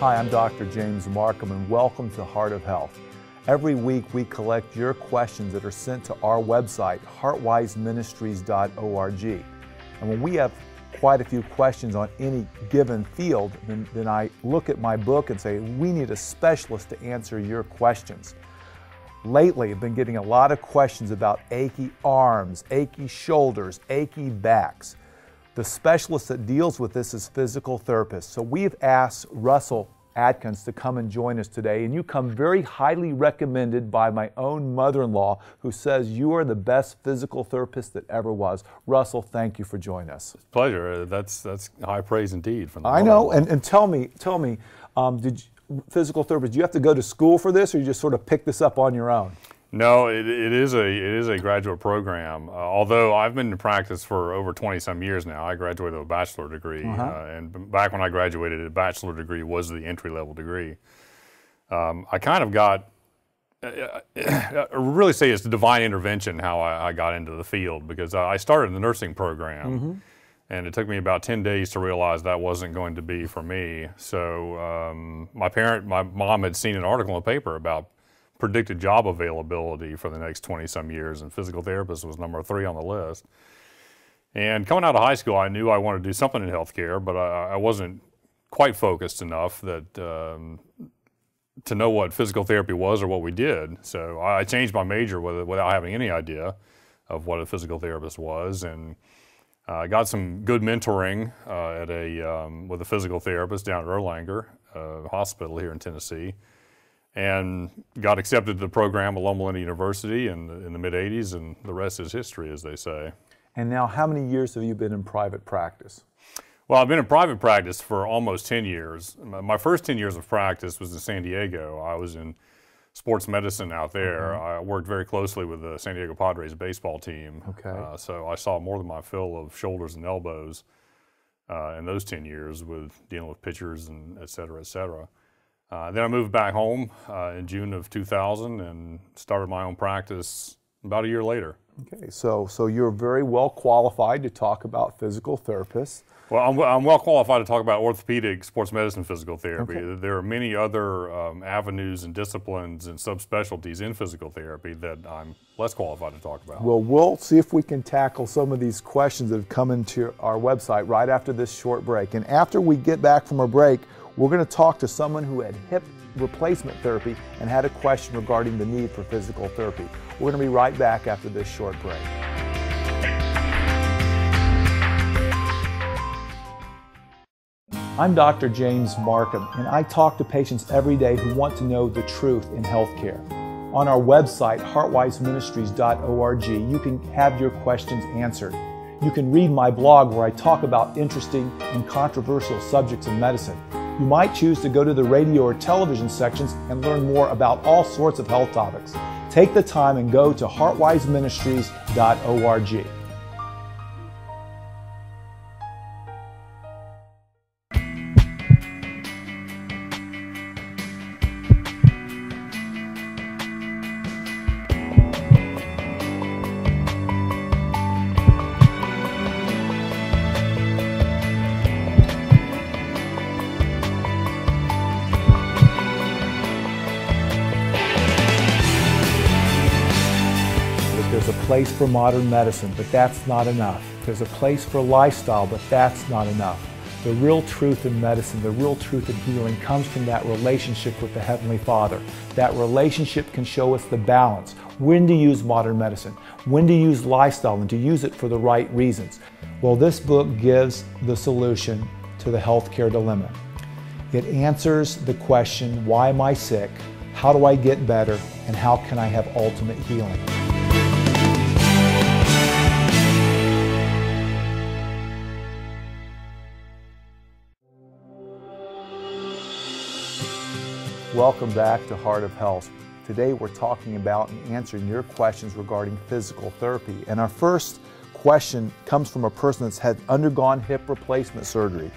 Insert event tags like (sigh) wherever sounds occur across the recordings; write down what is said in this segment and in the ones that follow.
Hi, I'm Dr. James Markham, and welcome to Heart of Health. Every week, we collect your questions that are sent to our website, heartwiseministries.org. And when we have quite a few questions on any given field, then, then I look at my book and say, we need a specialist to answer your questions. Lately, I've been getting a lot of questions about achy arms, achy shoulders, achy backs. The specialist that deals with this is physical therapist. So we've asked Russell Atkins to come and join us today, and you come very highly recommended by my own mother in law, who says you are the best physical therapist that ever was. Russell, thank you for joining us. Pleasure. That's, that's high praise indeed. From the I know. And, and tell me, tell me, um, did you, physical therapist, do you have to go to school for this, or you just sort of pick this up on your own? No, it, it is a it is a graduate program. Uh, although I've been in practice for over 20 some years now. I graduated with a bachelor degree, uh-huh. uh, and back when I graduated, a bachelor degree was the entry level degree. Um, I kind of got uh, I really say it's the divine intervention how I, I, got into the field because I started the nursing program. Mm-hmm. And it took me about 10 days to realize that wasn't going to be for me. So, um, my parent, my mom had seen an article in the paper about predicted job availability for the next 20 some years, and physical therapist was number three on the list. And coming out of high school, I knew I wanted to do something in healthcare, but I, I wasn't quite focused enough that um, to know what physical therapy was or what we did. So I changed my major with, without having any idea of what a physical therapist was, and I uh, got some good mentoring uh, at a um, with a physical therapist down at Erlanger uh, Hospital here in Tennessee and got accepted to the program at Loma Linda University in the, in the mid 80s, and the rest is history, as they say. And now, how many years have you been in private practice? Well, I've been in private practice for almost 10 years. My first 10 years of practice was in San Diego. I was in sports medicine out there. Mm-hmm. I worked very closely with the San Diego Padres baseball team. Okay. Uh, so I saw more than my fill of shoulders and elbows uh, in those 10 years with dealing with pitchers and et cetera, et cetera. Uh, then I moved back home uh, in June of 2000 and started my own practice about a year later. Okay, so so you're very well qualified to talk about physical therapists. Well, I'm, I'm well qualified to talk about orthopedic sports medicine physical therapy. Okay. There are many other um, avenues and disciplines and subspecialties in physical therapy that I'm less qualified to talk about. Well, we'll see if we can tackle some of these questions that have come into our website right after this short break. And after we get back from our break, we're going to talk to someone who had hip replacement therapy and had a question regarding the need for physical therapy. We're going to be right back after this short break. I'm Dr. James Markham, and I talk to patients every day who want to know the truth in healthcare. On our website, heartwiseministries.org, you can have your questions answered. You can read my blog where I talk about interesting and controversial subjects in medicine. You might choose to go to the radio or television sections and learn more about all sorts of health topics. Take the time and go to heartwiseministries.org. place for modern medicine, but that's not enough. There's a place for lifestyle, but that's not enough. The real truth in medicine, the real truth in healing comes from that relationship with the Heavenly Father. That relationship can show us the balance, when to use modern medicine, when to use lifestyle, and to use it for the right reasons. Well, this book gives the solution to the healthcare dilemma. It answers the question, why am I sick? How do I get better? And how can I have ultimate healing? Welcome back to Heart of Health. Today we're talking about and answering your questions regarding physical therapy. And our first question comes from a person that's had undergone hip replacement surgery.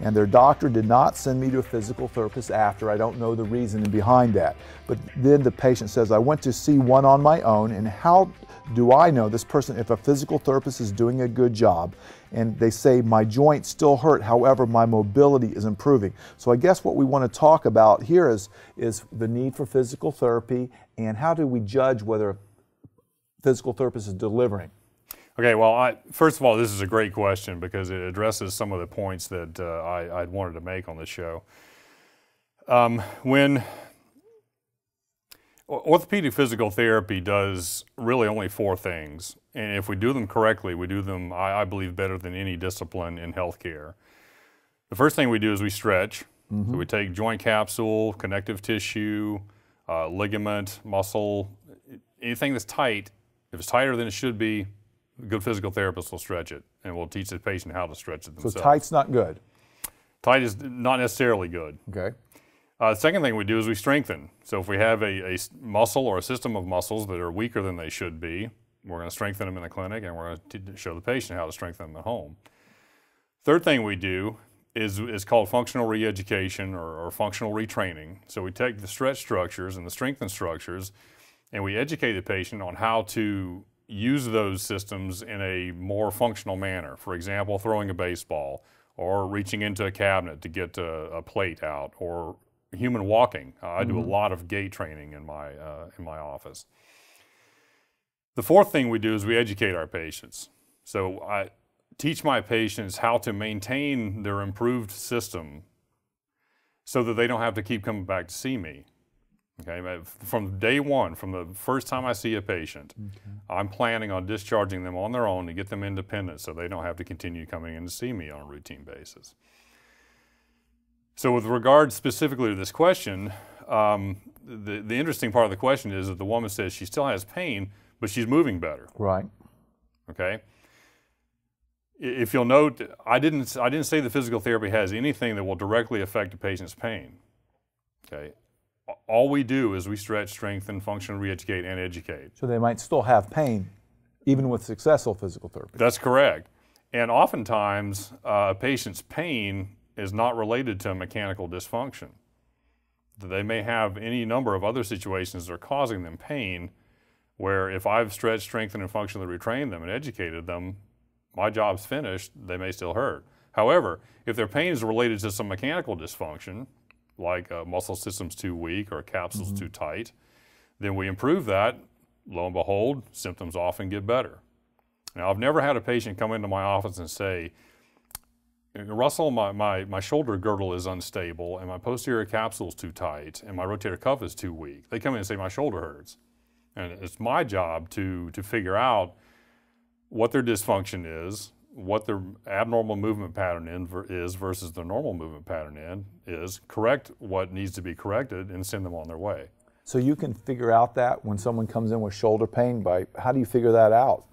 And their doctor did not send me to a physical therapist after. I don't know the reasoning behind that. But then the patient says, I went to see one on my own, and how do I know this person if a physical therapist is doing a good job? And they say, My joints still hurt, however, my mobility is improving. So I guess what we want to talk about here is, is the need for physical therapy and how do we judge whether a physical therapist is delivering? Okay, well, I, first of all, this is a great question because it addresses some of the points that uh, I, would wanted to make on this show. Um, when orthopedic physical therapy does really only four things, and if we do them correctly, we do them, I, I believe, better than any discipline in healthcare. The first thing we do is we stretch. Mm-hmm. So we take joint capsule, connective tissue, uh, ligament, muscle, anything that's tight. If it's tighter than it should be, good physical therapist will stretch it and will teach the patient how to stretch it themselves. So tight's not good. Tight is not necessarily good. Okay. Uh, the second thing we do is we strengthen. So if we have a, a muscle or a system of muscles that are weaker than they should be, we're going to strengthen them in the clinic and we're going to show the patient how to strengthen them at home. Third thing we do is, is called functional re-education or, or functional retraining. So we take the stretch structures and the strengthened structures and we educate the patient on how to use those systems in a more functional manner. For example, throwing a baseball or reaching into a cabinet to get a, a plate out or human walking. Uh, I mm-hmm. do a mm-hmm. lot of gait training in my, uh, in my office. The fourth thing we do is we educate our patients. So I teach my patients how to maintain their improved system so that they don't have to keep coming back to see me. Okay, from day one, from the first time I see a patient, okay. I'm planning on discharging them on their own to get them independent so they don't have to continue coming in to see me on a routine basis. So, with regard specifically to this question, um, the, the interesting part of the question is that the woman says she still has pain, but she's moving better. Right. Okay. If you'll note, I didn't, I didn't say the physical therapy has anything that will directly affect a patient's pain. Okay all we do is we stretch, strengthen, function, re-educate, and educate. So they might still have pain, even with successful physical therapy. That's correct. And oftentimes, uh, a patient's pain is not related to mechanical dysfunction. They may have any number of other situations that are causing them pain, where if I've stretched, strengthened, and functionally retrained them and educated them, my job's finished, they may still hurt. However, if their pain is related to some mechanical dysfunction, like a muscle system's too weak or a capsule's mm-hmm. too tight, then we improve that. Lo and behold, symptoms often get better. Now, I've never had a patient come into my office and say, Russell, my, my, my shoulder girdle is unstable and my posterior capsule is too tight and my rotator cuff is too weak. They come in and say, my shoulder hurts. And it's my job to, to figure out what their dysfunction is, what their abnormal movement pattern in is versus the normal movement pattern in is, correct what needs to be corrected, and send them on their way. So you can figure out that when someone comes in with shoulder pain. By how do you figure that out?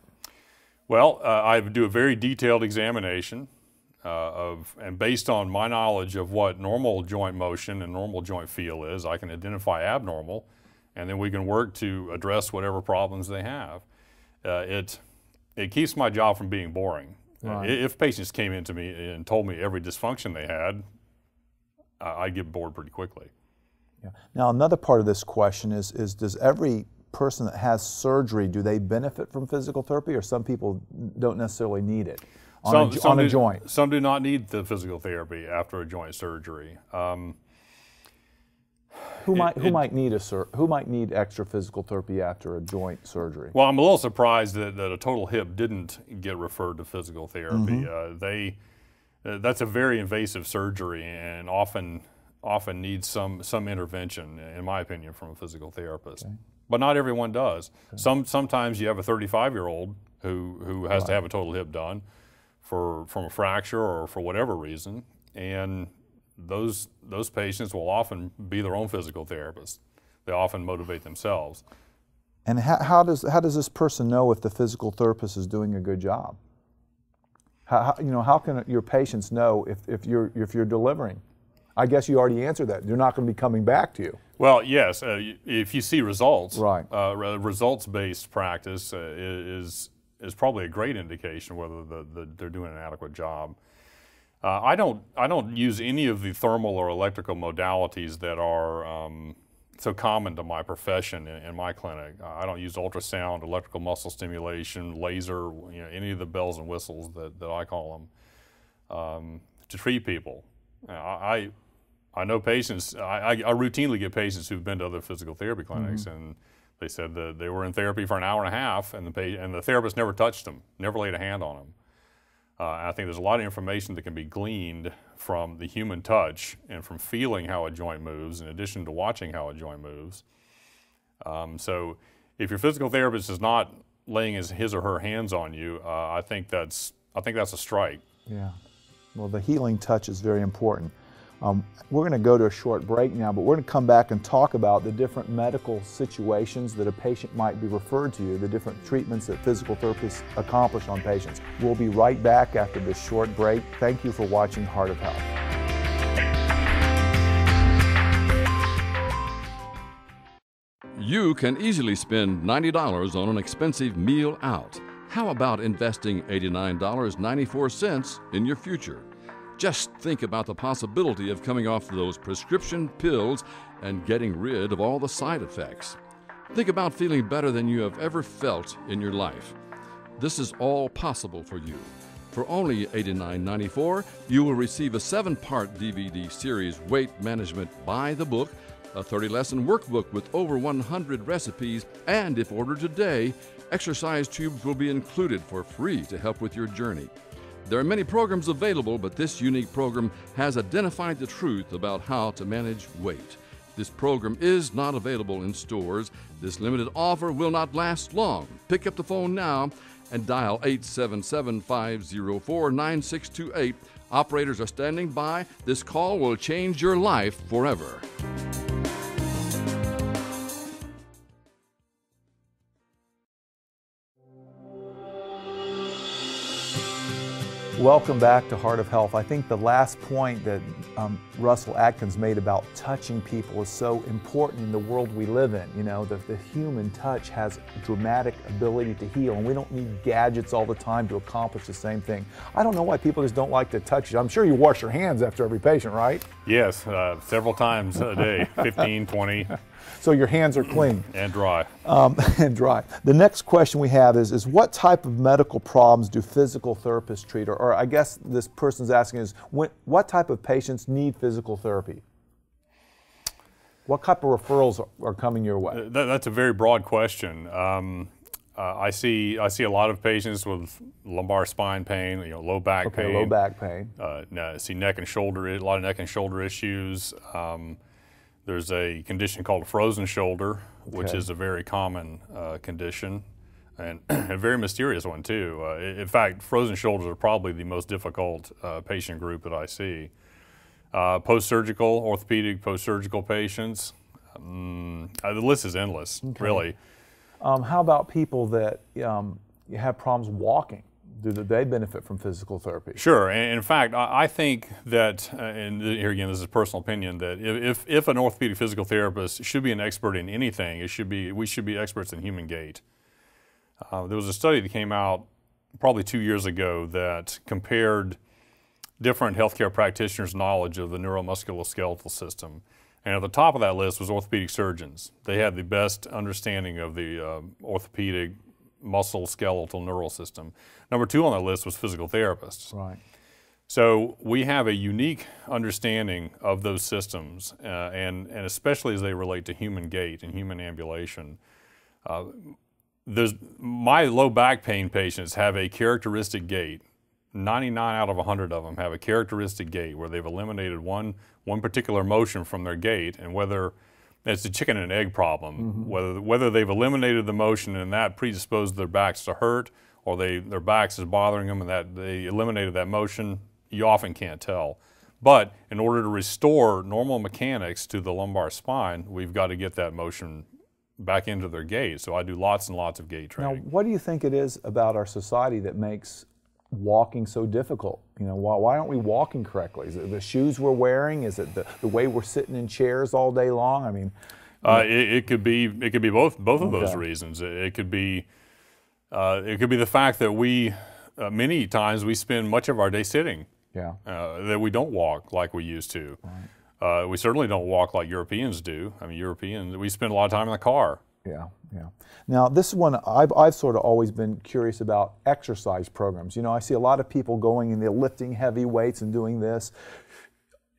Well, uh, I do a very detailed examination uh, of, and based on my knowledge of what normal joint motion and normal joint feel is, I can identify abnormal, and then we can work to address whatever problems they have. Uh, it it keeps my job from being boring. Right. If patients came into me and told me every dysfunction they had, I'd get bored pretty quickly. Yeah. Now, another part of this question is, is does every person that has surgery, do they benefit from physical therapy or some people don't necessarily need it on, some, a, some on a joint? Some do not need the physical therapy after a joint surgery. Um, who it, might who it, might need a sur- who might need extra physical therapy after a joint surgery? Well, I'm a little surprised that, that a total hip didn't get referred to physical therapy. Mm-hmm. Uh, they uh, that's a very invasive surgery and often often needs some some intervention, in my opinion, from a physical therapist. Okay. But not everyone does. Okay. Some sometimes you have a 35 year old who who has right. to have a total hip done for from a fracture or for whatever reason, and those those patients will often be their own physical therapist. They often motivate themselves. And how, how does how does this person know if the physical therapist is doing a good job? How, how, you know how can your patients know if, if you're if you're delivering? I guess you already answered that. They're not going to be coming back to you. Well, yes. Uh, if you see results, right. Uh, results-based practice uh, is is probably a great indication whether the, the, they're doing an adequate job. Uh, I don't I don't use any of the thermal or electrical modalities that are um, so common to my profession in, in my clinic. Uh, I don't use ultrasound, electrical muscle stimulation, laser, you know, any of the bells and whistles that, that I call them um, to treat people. Uh, I, I know patients, I, I, routinely get patients who've been to other physical therapy clinics mm-hmm. and they said that they were in therapy for an hour and a half and the, and the therapist never touched them, never laid a hand on them. Uh, I think there's a lot of information that can be gleaned from the human touch and from feeling how a joint moves, in addition to watching how a joint moves. Um, so, if your physical therapist is not laying his, his or her hands on you, uh, I think that's I think that's a strike. Yeah. Well, the healing touch is very important. Um, we're going to go to a short break now, but we're going to come back and talk about the different medical situations that a patient might be referred to, the different treatments that physical therapists accomplish on patients. We'll be right back after this short break. Thank you for watching Heart of Health. You can easily spend $90 on an expensive meal out. How about investing $89.94 in your future? Just think about the possibility of coming off those prescription pills and getting rid of all the side effects. Think about feeling better than you have ever felt in your life. This is all possible for you. For only $89.94, you will receive a seven part DVD series, Weight Management by the Book, a 30 lesson workbook with over 100 recipes, and if ordered today, exercise tubes will be included for free to help with your journey. There are many programs available, but this unique program has identified the truth about how to manage weight. This program is not available in stores. This limited offer will not last long. Pick up the phone now and dial 877 504 9628. Operators are standing by. This call will change your life forever. Welcome back to Heart of Health. I think the last point that um, Russell Atkins made about touching people is so important in the world we live in. You know, the, the human touch has dramatic ability to heal, and we don't need gadgets all the time to accomplish the same thing. I don't know why people just don't like to touch you. I'm sure you wash your hands after every patient, right? Yes, uh, several times a day, (laughs) 15, 20. So your hands are clean (clears throat) and dry. Um, (laughs) and dry. The next question we have is: is what type of medical problems do physical therapists treat, or, or I guess this person's asking is when, what type of patients need physical therapy? What type of referrals are, are coming your way? That, that's a very broad question. Um, uh, I see I see a lot of patients with lumbar spine pain, you know, low back okay, pain. low back pain. Uh, I see neck and shoulder, a lot of neck and shoulder issues. Um, there's a condition called a frozen shoulder, which okay. is a very common uh, condition and (clears throat) a very mysterious one too. Uh, in fact, frozen shoulders are probably the most difficult uh, patient group that I see. Uh, post-surgical, orthopedic post-surgical patients. Um, the list is endless, okay. really. Um, how about people that um, have problems walking? Do they benefit from physical therapy? Sure. And in fact, I think that, uh, and here again, this is personal opinion, that if, if an orthopedic physical therapist should be an expert in anything, it should be we should be experts in human gait. Uh, there was a study that came out probably two years ago that compared different healthcare practitioners' knowledge of the neuromusculoskeletal system. And at the top of that list was orthopedic surgeons. They had the best understanding of the uh, orthopedic muscle, skeletal, neural system. Number two on that list was physical therapists. Right. So we have a unique understanding of those systems, uh, and, and especially as they relate to human gait and human ambulation. Uh, there's, my low back pain patients have a characteristic gait. 99 out of 100 of them have a characteristic gait where they've eliminated one, one particular motion from their gait, and whether it's a chicken and egg problem. Mm-hmm. Whether whether they've eliminated the motion and that predisposed their backs to hurt, or they their backs is bothering them and that they eliminated that motion, you often can't tell. But in order to restore normal mechanics to the lumbar spine, we've got to get that motion back into their gait. So I do lots and lots of gait training. Now, what do you think it is about our society that makes walking so difficult? You know, why, why aren't we walking correctly? Is it the shoes we're wearing? Is it the, the way we're sitting in chairs all day long? I mean, uh, it, it, could be it could be both both of okay. those reasons. It, it, could be uh, it could be the fact that we uh, many times we spend much of our day sitting. Yeah. Uh, that we don't walk like we used to. Right. Uh, we certainly don't walk like Europeans do. I mean, Europeans, we spend a lot of time in the car. Yeah, yeah. Now, this one, I've, I've sort of always been curious about exercise programs. You know, I see a lot of people going and they're lifting heavy weights and doing this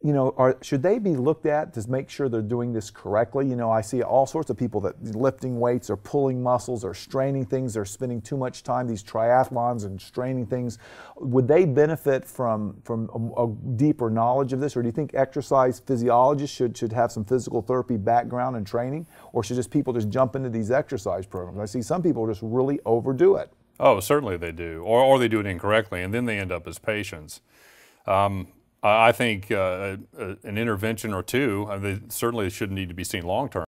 you know, are, should they be looked at to make sure they're doing this correctly? You know, I see all sorts of people that lifting weights or pulling muscles or straining things. They're spending too much time these triathlons and straining things. Would they benefit from from a, a deeper knowledge of this, or do you think exercise physiologists should should have some physical therapy background and training, or should just people just jump into these exercise programs? I see some people just really overdo it. Oh, certainly they do, or or they do it incorrectly, and then they end up as patients. Um, I think uh, an intervention or two, uh, they certainly shouldn't need to be seen long term.